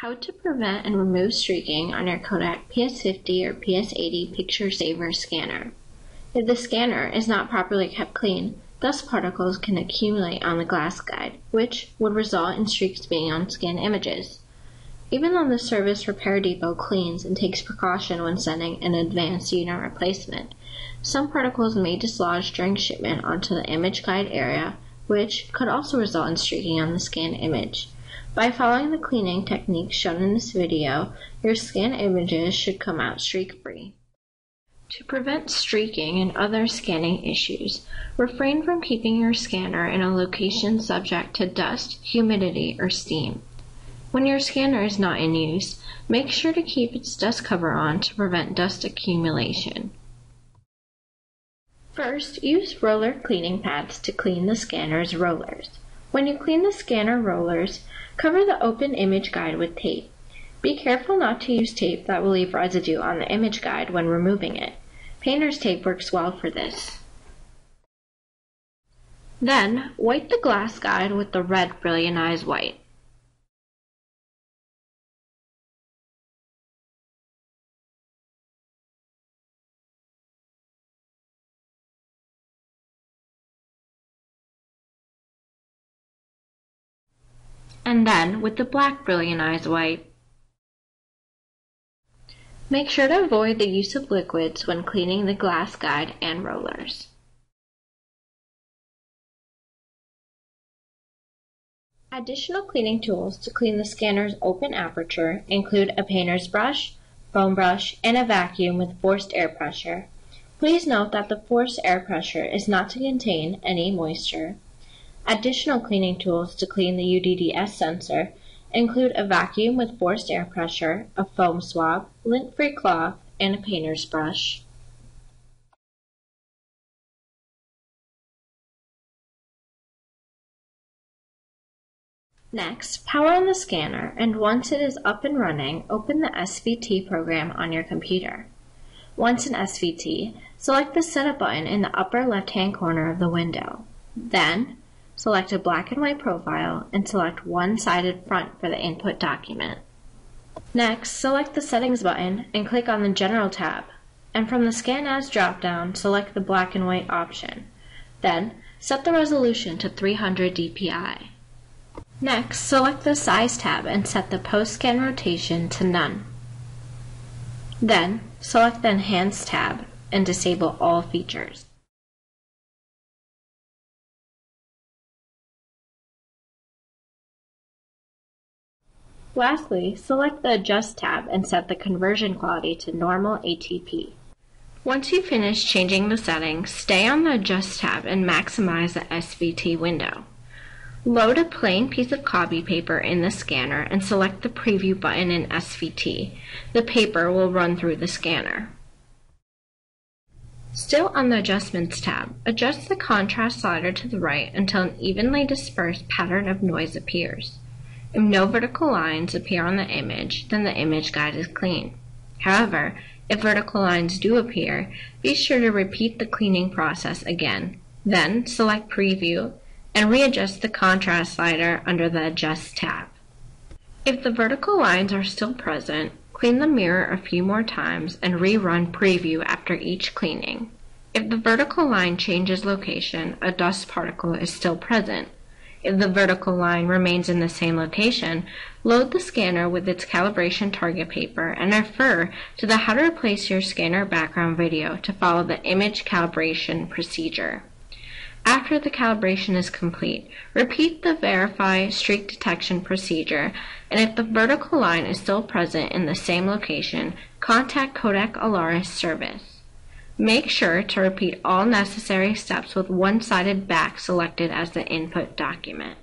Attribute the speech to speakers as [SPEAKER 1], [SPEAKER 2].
[SPEAKER 1] How to prevent and remove streaking on your Kodak PS50 or PS80 picture saver scanner. If the scanner is not properly kept clean, dust particles can accumulate on the glass guide, which would result in streaks being on scanned images. Even though the service repair depot cleans and takes precaution when sending an advanced unit replacement, some particles may dislodge during shipment onto the image guide area, which could also result in streaking on the scanned image. By following the cleaning techniques shown in this video, your scan images should come out streak-free. To prevent streaking and other scanning issues, refrain from keeping your scanner in a location subject to dust, humidity, or steam. When your scanner is not in use, make sure to keep its dust cover on to prevent dust accumulation. First, use roller cleaning pads to clean the scanner's rollers. When you clean the scanner rollers, Cover the open image guide with tape. Be careful not to use tape that will leave residue on the image guide when removing it. Painter's tape works well for this. Then, wipe the glass guide with the red Brillianize wipe. And then with the black Brillianize wipe. Make sure to avoid the use of liquids when cleaning the glass guide and rollers. Additional cleaning tools to clean the scanner's open aperture include a painter's brush, foam brush, and a vacuum with forced air pressure. Please note that the forced air pressure is not to contain any moisture. Additional cleaning tools to clean the UDDS sensor include a vacuum with forced air pressure, a foam swab, lint-free cloth, and a painter's brush. Next, power on the scanner and once it is up and running, open the SVT program on your computer. Once in SVT, select the Setup button in the upper left-hand corner of the window. Then, select a black and white profile, and select one-sided front for the input document. Next, select the Settings button and click on the General tab, and from the Scan As drop-down, select the black and white option. Then, set the resolution to 300 dpi. Next, select the Size tab and set the post-scan rotation to none. Then, select the Enhance tab and disable all features. Lastly, select the Adjust tab and set the conversion quality to normal ATP. Once you finish changing the settings, stay on the Adjust tab and maximize the SVT window. Load a plain piece of copy paper in the scanner and select the Preview button in SVT. The paper will run through the scanner. Still on the Adjustments tab, adjust the contrast slider to the right until an evenly dispersed pattern of noise appears. If no vertical lines appear on the image, then the image guide is clean. However, if vertical lines do appear, be sure to repeat the cleaning process again. Then select Preview and readjust the contrast slider under the Adjust tab. If the vertical lines are still present, clean the mirror a few more times and rerun Preview after each cleaning. If the vertical line changes location, a dust particle is still present. If the vertical line remains in the same location, load the scanner with its calibration target paper and refer to the How to Replace Your Scanner Background video to follow the image calibration procedure. After the calibration is complete, repeat the verify streak detection procedure, and if the vertical line is still present in the same location, contact Kodak Alaris service. Make sure to repeat all necessary steps with one-sided back selected as the input document.